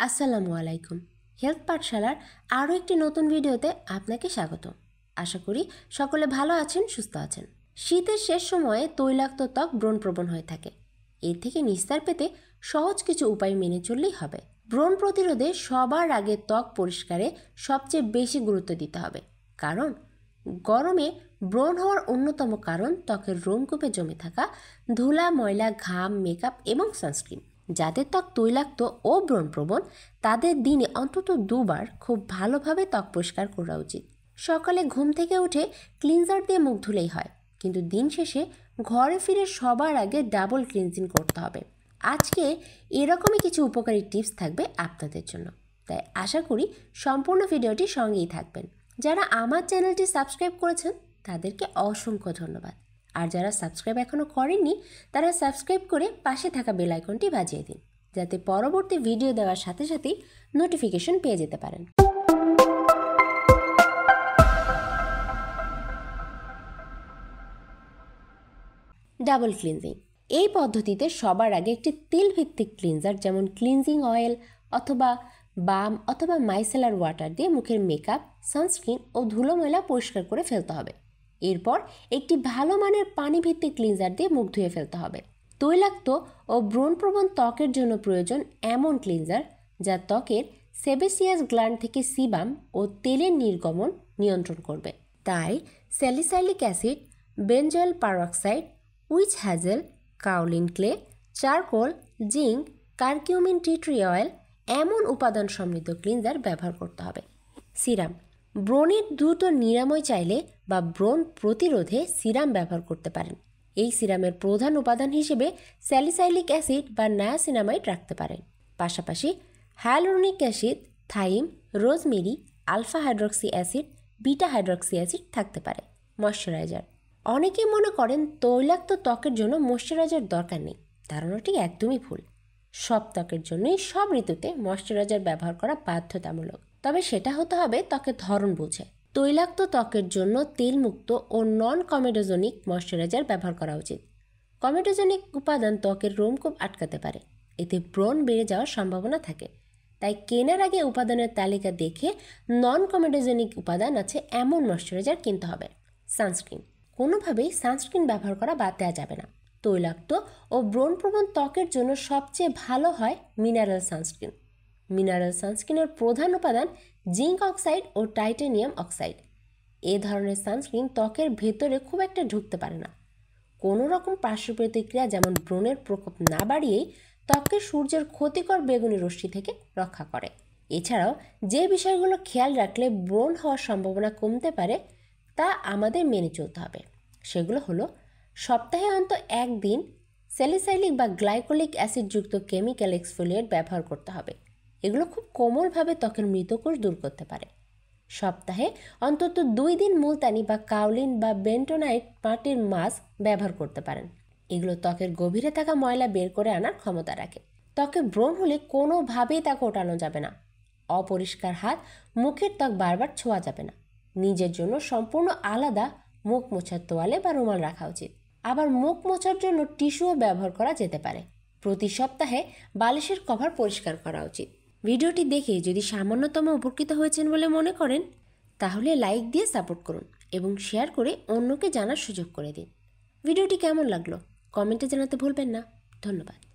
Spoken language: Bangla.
আসসালামু আলাইকুম। হেলথ পাঠশালার আরও একটি নতুন ভিডিওতে আপনাকে স্বাগত। আশা করি সকলে ভালো আছেন, সুস্থ আছেন। শীতের শেষ সময়ে তৈলাক্ত ত্বক ব্রণপ্রবণ হয়ে থাকে। এর থেকে নিস্তার পেতে সহজ কিছু উপায় মেনে চললেই হবে। ব্রণ প্রতিরোধে সবার আগে ত্বক পরিষ্কারে সবচেয়ে বেশি গুরুত্ব দিতে হবে। কারণ, গরমে ব্রণ হওয়ার অন্যতম কারণ ত্বকের রোমকূপে জমে থাকা ধুলা, ময়লা, ঘাম, মেকআপ এবং সানস্ক্রিন। যাদের ত্বক তৈলাক্ত ও ব্রণপ্রবণ, তাদের দিনে অন্তত দুবার খুব ভালোভাবে ত্বক পরিষ্কার করা উচিত। সকালে ঘুম থেকে উঠে ক্লিনজার দিয়ে মুখ ধুলেই হয়, কিন্তু দিন শেষে ঘরে ফিরে সবার আগে ডাবল ক্লিনজিং করতে হবে। আজকে এরকমই কিছু উপকারী টিপস থাকবে আপনাদের জন্য। তাই আশা করি সম্পূর্ণ ভিডিওটি সঙ্গেই থাকবেন। যারা আমার চ্যানেলটি সাবস্ক্রাইব করেছেন, তাদেরকে অসংখ্য ধন্যবাদ। আর যারা সাবস্ক্রাইব এখনও করেননি, তারা সাবস্ক্রাইব করে পাশে থাকা বেল আইকনটি বাজিয়ে দিন, যাতে পরবর্তী ভিডিও দেওয়ার সাথে সাথেই নোটিফিকেশন পেয়ে যেতে পারেন। ডাবল ক্লিনজিং এই পদ্ধতিতে সবার আগে একটি তেল ভিত্তিক ক্লিনজার যেমন ক্লিনজিং অয়েল অথবা বাম অথবা মাইসেলার ওয়াটার দিয়ে মুখের মেকআপ সানস্ক্রিন ও ধুলো ময়লা পরিষ্কার করে ফেলতে হবে। এরপর একটি ভালো মানের পানি ভিত্তিক ক্লিনজার দিয়ে মুখ ধুয়ে ফেলতে হবে। তৈলাক্ত ও ব্রণপ্রবণ ত্বকের জন্য প্রয়োজন এমন ক্লিনজার যা ত্বকের সেবেসিয়াস গ্ল্যান্ড থেকে সিবাম ও তেলের নির্গমন নিয়ন্ত্রণ করবে। তাই salicylic acid benzoyl peroxide witch hazel kaolin clay charcoal zinc curcumin tea tree oil এমন উপাদান সমৃদ্ধ ক্লিনজার ব্যবহার করতে হবে। সিরাম ব্রণের দ্রুত নিরাময় চাইলে বা ব্রণ প্রতিরোধে সিরাম ব্যবহার করতে পারেন। এই সিরামের প্রধান উপাদান হিসেবে স্যালিসাইলিক অ্যাসিড বা নায়াসিনামাইড রাখতে পারেন। পাশাপাশি hyaluronic acid, thyme, rosemary, alpha hydroxy acid, beta hydroxy acid থাকতে পারে। ময়শ্চারাইজার। অনেকে মনে করেন তৈলাক্ত ত্বকের জন্য ময়শ্চারাইজার দরকার নেই। ধারণাটি একদমই ভুল। সব ত্বকের জন্যই সব ঋতুতে ময়শ্চারাইজার ব্যবহার করা বাধ্যতামূলক। তবে সেটা হতে হবে ত্বকের ধরন বুঝে। তৈলাক্ত ত্বকের জন্য তেলমুক্ত ও নন কমেডোজনিক ময়শ্চারাইজার ব্যবহার করা উচিত। কমেডোজনিক উপাদান ত্বকের রোমকূপ আটকাতে পারে। এতে ব্রণ বেড়ে যাওয়ার সম্ভাবনা থাকে। তাই কেনার আগে উপাদানের তালিকা দেখে নন কমেডোজেনিক উপাদান আছে এমন ময়শ্চারাইজার কিনতে হবে। সানস্ক্রিন কোনোভাবেই সানস্ক্রিন ব্যবহার করা বাদ দেওয়া যাবে না। তৈলাক্ত ও ব্রণপ্রবণ ত্বকের জন্য সবচেয়ে ভালো হয় মিনারেল সানস্ক্রিন মিনারেল সানস্ক্রিনের প্রধান উপাদান জিঙ্ক অক্সাইড ও টাইটেনিয়াম অক্সাইড। এ ধরনের সানস্ক্রিন ত্বকের ভেতরে খুব একটা ঢুকতে পারে না। কোনো রকম পার্শ্ব প্রতিক্রিয়া যেমন ব্রণের প্রকোপ না বাড়িয়েই ত্বককে সূর্যের ক্ষতিকর বেগুনি রশ্মি থেকে রক্ষা করে। এছাড়াও যে বিষয়গুলো খেয়াল রাখলে ব্রণ হওয়ার সম্ভাবনা কমতে পারে তা আমাদের মেনে চলতে হবে। সেগুলো হলো, সপ্তাহে অন্ত একদিন স্যালিসাইলিক বা গ্লাইকোলিক অ্যাসিডযুক্ত কেমিক্যাল এক্সফোলিয়েট ব্যবহার করতে হবে। এগুলো খুব কোমলভাবে ত্বকের মৃতকোষ দূর করতে পারে। সপ্তাহে অন্তত দুই দিন মুলতানি বা কাউলিন বা বেন্টোনাইট মাটির মাস্ক ব্যবহার করতে পারেন। এগুলো ত্বকের গভীরে থাকা ময়লা বের করে আনার ক্ষমতা রাখে। ত্বকে ব্রণ হলে কোনোভাবেই তাকে ওঠানো যাবে না। অপরিষ্কার হাত, মুখের ত্বক বারবার ছোঁয়া যাবে না। নিজের জন্য সম্পূর্ণ আলাদা মুখ মোছার তোয়ালে বা রুমাল রাখা উচিত। আবার মুখ মোছার জন্য টিস্যুও ব্যবহার করা যেতে পারে। প্রতি সপ্তাহে বালিশের কভার পরিষ্কার করা উচিত। ভিডিওটি দেখে যদি সামান্যতম উপকৃত হয়েছেন বলে মনে করেন, তাহলে লাইক দিয়ে সাপোর্ট করুন এবং শেয়ার করে অন্যকে জানার সুযোগ করে দিন। ভিডিওটি কেমন লাগল? কমেন্টে জানাতে ভুলবেন না। ধন্যবাদ।